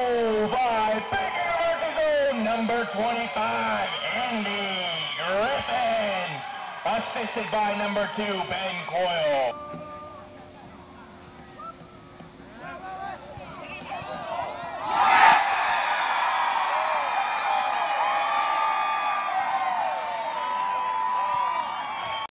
by Baker versus number 25, Andy Griffin. Assisted by number two, Ben Coyle.